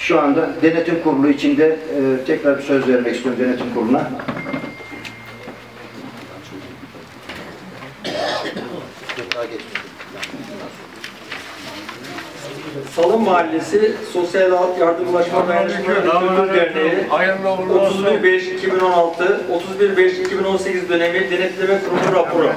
Şu anda denetim kurulu içinde e, tekrar bir söz vermek istiyorum denetim kuruluna. Salın Mahallesi Sosyal Yardımlaşma Dayanışma Kültür Derneği Hayırlı uğurlu olsun. 31-5-2016, 31-5-2018 dönemi denetleme kurulu raporu.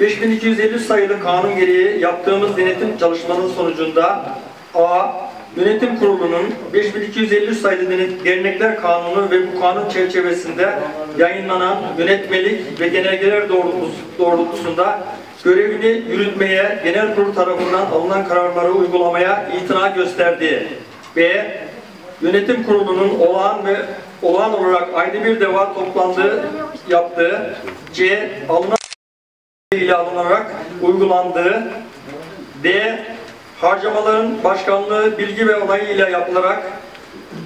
5253 sayılı kanun gereği yaptığımız denetim çalışmanın sonucunda A. Yönetim Kurulu'nun 5253 sayılı Dernekler Kanunu ve bu kanun çerçevesinde yayınlanan yönetmelik ve genelgeler doğrultus- doğrultusunda görevini yürütmeye genel kurul tarafından alınan kararları uygulamaya itina gösterdiği. B. Yönetim Kurulu'nun olağan ve olağan olarak ayda bir defa toplandığı yaptığı. C. Alınan ile alınarak uygulandığı D. Harcamaların başkanlığı bilgi ve onayı ile yapılarak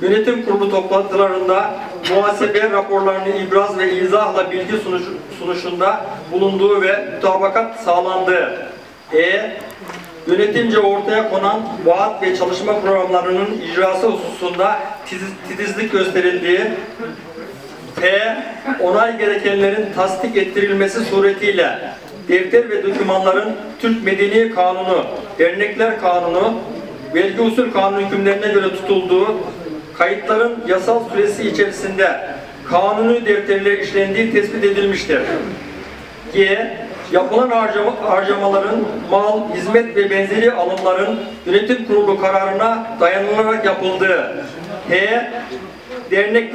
yönetim kurulu toplantılarında muhasebe raporlarını ibraz ve izahla bilgi sunuş, sunuşunda bulunduğu ve mutabakat sağlandığı E. Yönetimce ortaya konan vaat ve çalışma programlarının icrası hususunda tiz- titizlik gösterildiği T. Onay gerekenlerin tasdik ettirilmesi suretiyle defter ve dokümanların Türk Medeni Kanunu, Dernekler Kanunu, vergi usul kanunu hükümlerine göre tutulduğu, kayıtların yasal süresi içerisinde kanuni defterler işlendiği tespit edilmiştir. G. Yapılan harcama, harcamaların mal, hizmet ve benzeri alımların yönetim kurulu kararına dayanılarak yapıldığı. H. Dernekler